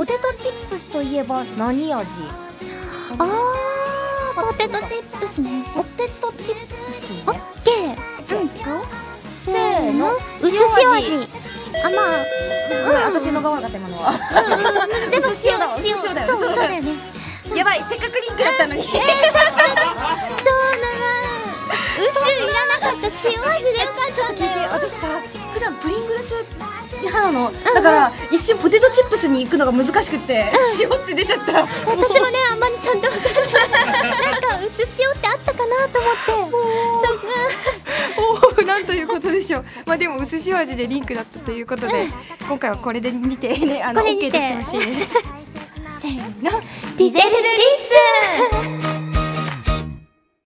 ポテトチップスといえば何味？あーポテトチップスね。ポテトチップスね。オッケー。うん。いくよせせーの。ーの薄塩味。あまごめん。私のが悪かった今のはあでも薄塩だわ。塩薄塩だよ。そうそうだよね。やばい。せっかくリンクだったのに。そうなの。薄い。らなかった塩味でよかったちょっと聞いて私さプリングルス？派なのだから一瞬ポテトチップスに行くのが難しくって塩って出ちゃった。私もねあんまりちゃんと分かんない。なんか薄塩ってあったかなと思って。おおなんということでしょう。まあでも薄塩味でリンクだったということで今回はこれで見てねあの OK て。としてほしいです。せーの。ディゼルリッス